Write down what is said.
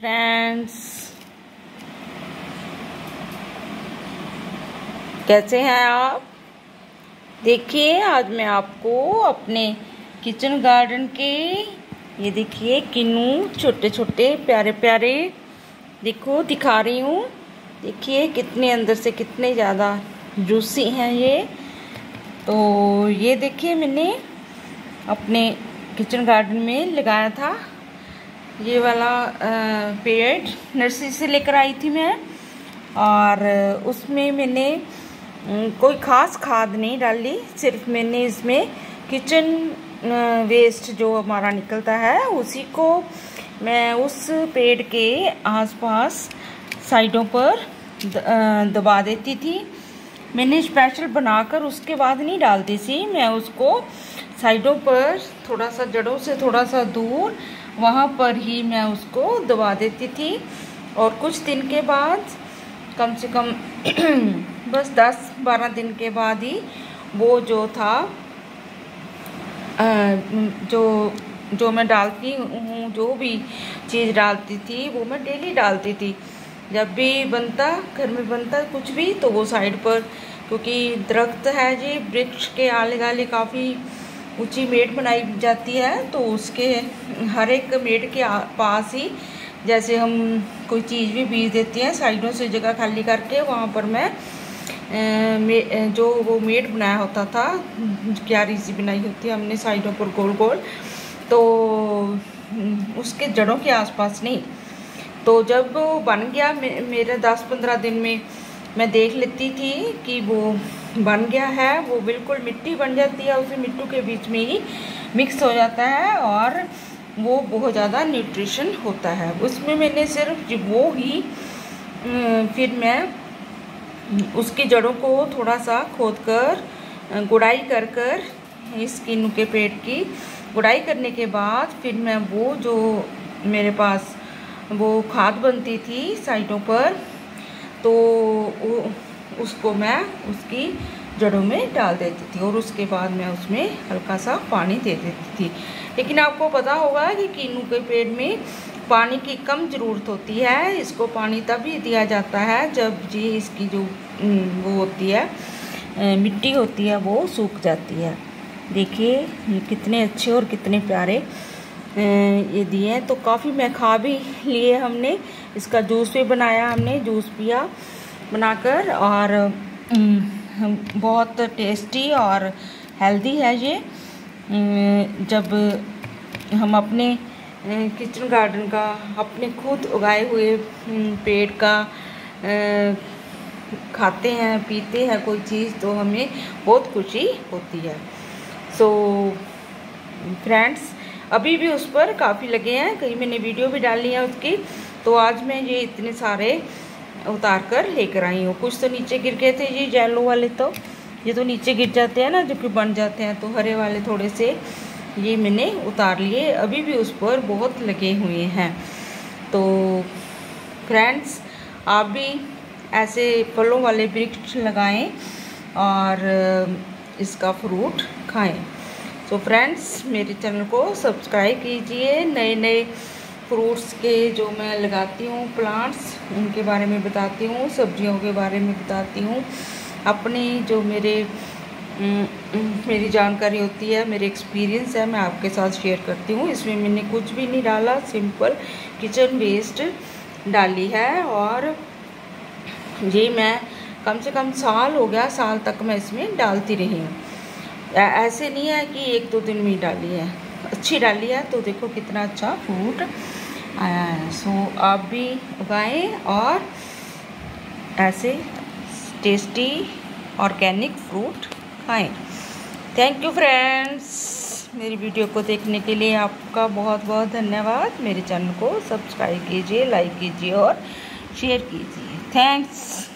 Friends कैसे हैं आप? देखिए, आज मैं आपको अपने किचन गार्डन के, ये देखिए, किन्नू छोटे छोटे प्यारे प्यारे देखो, दिखा रही हूँ। देखिए, कितने अंदर से कितने ज़्यादा जूसी हैं ये। तो ये देखिए, मैंने अपने किचन गार्डन में लगाया था। ये वाला पेड़ नर्सरी से लेकर आई थी मैं। और, उसमें मैंने कोई ख़ास खाद नहीं डाली, सिर्फ़ मैंने इसमें किचन वेस्ट जो हमारा निकलता है, उसी को मैं उस पेड़ के आसपास साइडों पर दबा देती थी। मैंने स्पेशल बनाकर उसके बाद नहीं डालती थी, मैं उसको साइडों पर थोड़ा सा जड़ों से थोड़ा सा दूर वहाँ पर ही मैं उसको दबा देती थी। और कुछ दिन के बाद, कम से कम बस दस बारह दिन के बाद ही वो जो था जो जो मैं डालती हूँ, जो भी चीज़ डालती थी, वो मैं डेली डालती थी। जब भी बनता, घर में बनता कुछ भी तो वो साइड पर, क्योंकि दरख्त है जी, वृक्ष के आले गाले काफ़ी ऊँची मेट बनाई जाती है तो उसके हर एक मेट के पास ही जैसे हम कोई चीज़ भी बीज देते हैं साइडों से जगह खाली करके वहाँ पर मैं जो वो मेट बनाया होता था क्यारी सी बनाई होती है हमने साइडों पर गोल गोल तो उसके जड़ों के आसपास नहीं। तो जब वो बन गया मे, मेरे दस पंद्रह दिन में मैं देख लेती थी कि वो बन गया है, वो बिल्कुल मिट्टी बन जाती है, उसे मिट्टू के बीच में ही मिक्स हो जाता है और वो बहुत ज़्यादा न्यूट्रिशन होता है। उसमें मैंने सिर्फ़ वो ही फिर मैं उसकी जड़ों को थोड़ा सा खोद कर गुड़ाई कर कर इसकी नुके पेट की गुड़ाई करने के बाद फिर मैं वो जो मेरे पास वो खाद बनती थी साइडों पर तो उसको मैं उसकी जड़ों में डाल देती थी और उसके बाद मैं उसमें हल्का सा पानी दे देती थी। लेकिन आपको पता होगा कि कीनू के पेड़ में पानी की कम ज़रूरत होती है। इसको पानी तभी दिया जाता है जब जी इसकी जो वो होती है मिट्टी होती है वो सूख जाती है। देखिए ये कितने अच्छे और कितने प्यारे ये दिए हैं। तो काफ़ी मैं खा भी लिए हमने। इसका जूस भी बनाया हमने जूस पिया बनाकर और बहुत टेस्टी और हेल्दी है ये। जब हम अपने किचन गार्डन का अपने खुद उगाए हुए पेड़ का खाते हैं पीते हैं कोई चीज़ तो हमें बहुत खुशी होती है। सो so, फ्रेंड्स अभी भी उस पर काफ़ी लगे हैं। कहीं मैंने वीडियो भी डाली है उसकी। तो आज मैं ये इतने सारे उतार कर लेकर आई हूँ। कुछ तो नीचे गिर गए थे ये जैलो वाले तो। ये तो नीचे गिर जाते हैं ना जो कि बन जाते हैं तो हरे वाले थोड़े से ये मैंने उतार लिए। अभी भी उस पर बहुत लगे हुए हैं। तो फ्रेंड्स आप भी ऐसे फलों वाले वृक्ष लगाएँ और इसका फ्रूट खाएँ। तो फ्रेंड्स मेरे चैनल को सब्सक्राइब कीजिए। नए नए फ्रूट्स के जो मैं लगाती हूँ प्लांट्स उनके बारे में बताती हूँ, सब्जियों के बारे में बताती हूँ। अपनी जो मेरे मेरी जानकारी होती है, मेरे एक्सपीरियंस है, मैं आपके साथ शेयर करती हूँ। इसमें मैंने कुछ भी नहीं डाला सिंपल किचन वेस्ट डाली है और ये मैं कम से कम साल हो गया, साल तक मैं इसमें डालती रही हूँ। ऐसे नहीं है कि एक दो दिन में डाली है। अच्छी डाली है तो देखो कितना अच्छा फ्रूट आया है। सो आप भी उगाएँ और ऐसे टेस्टी ऑर्गेनिक फ्रूट खाएँ। थैंक यू फ्रेंड्स मेरी वीडियो को देखने के लिए आपका बहुत बहुत धन्यवाद। मेरे चैनल को सब्सक्राइब कीजिए लाइक कीजिए और शेयर कीजिए। थैंक्स